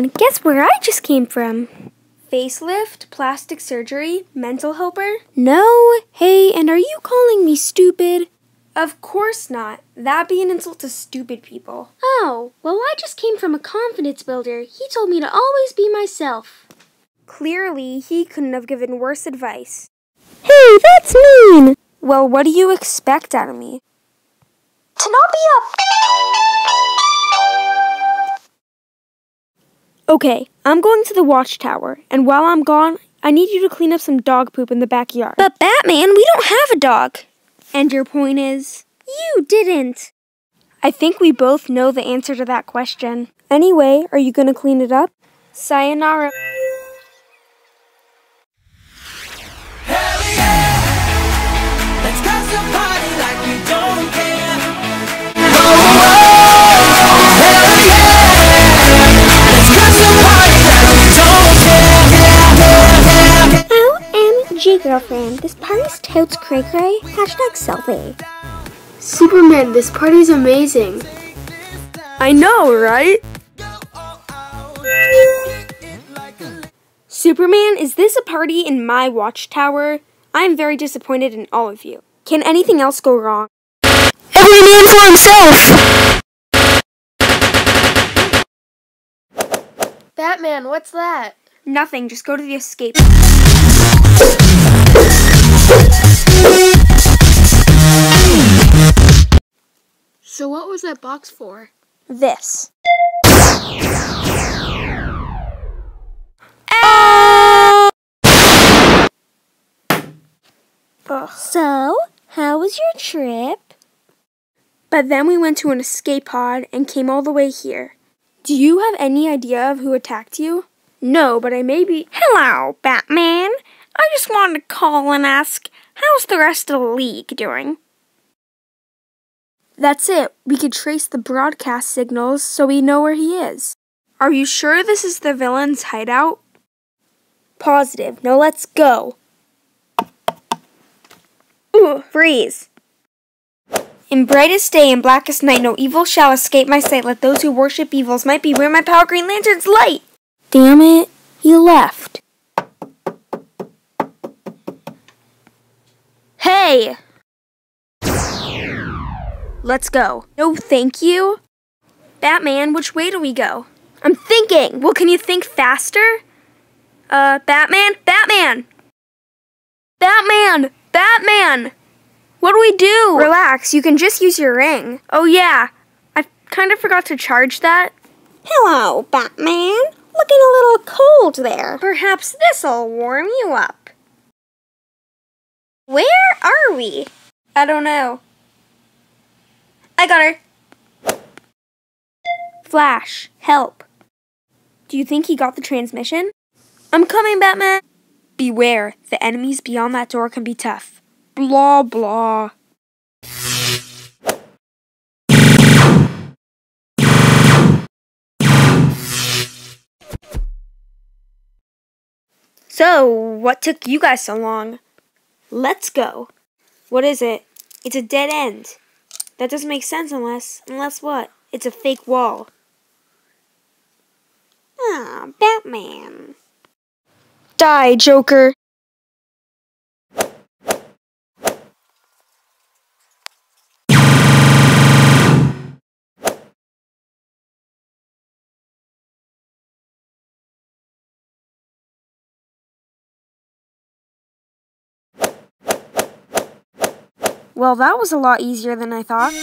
man, guess where I just came from? Facelift, plastic surgery, mental helper? No. Hey, and are you calling me stupid? Of course not. That'd be an insult to stupid people. Oh, well, I just came from a confidence builder. He told me to always be myself. Clearly, he couldn't have given worse advice. Hey, that's mean! Well, what do you expect out of me? To not be a. Okay, I'm going to the watchtower, and while I'm gone, I need you to clean up some dog poop in the backyard. But Batman, we don't have a dog. And your point is? You didn't. I think we both know the answer to that question. Anyway, are you gonna clean it up? Sayonara. Girlfriend. This party's totes cray cray. Hashtag selfie. Superman, this party's amazing. I know, right? Superman, is this a party in my watchtower? I am very disappointed in all of you. Can anything else go wrong? Every man for himself! Batman, what's that? Nothing, just go to the escape. So what was that box for? This. So, how was your trip? But then we went to an escape pod and came all the way here. Do you have any idea of who attacked you? No, but I may be. Hello, Batman. I just wanted to call and ask, how's the rest of the league doing? That's it. We could trace the broadcast signals so we know where he is. Are you sure this is the villain's hideout? Positive. Now let's go. Ooh, freeze. In brightest day and blackest night, no evil shall escape my sight. Let those who worship evils might be where my power green lantern's light. Damn it, he left. Let's go. No, thank you. Batman, which way do we go? I'm thinking. Well, can you think faster? Uh, Batman? Batman! Batman! Batman! What do we do? Relax, you can just use your ring. Oh, yeah. I kind of forgot to charge that. Hello, Batman. Looking a little cold there. Perhaps this'll warm you up. Are we? I don't know. I got her. Flash, help. Do you think he got the transmission? I'm coming, Batman. Beware, the enemies beyond that door can be tough. Blah, blah. So, what took you guys so long? Let's go. What is it? It's a dead end. That doesn't make sense unless, unless what? It's a fake wall. Ah, Batman. Die, Joker. Well, that was a lot easier than I thought.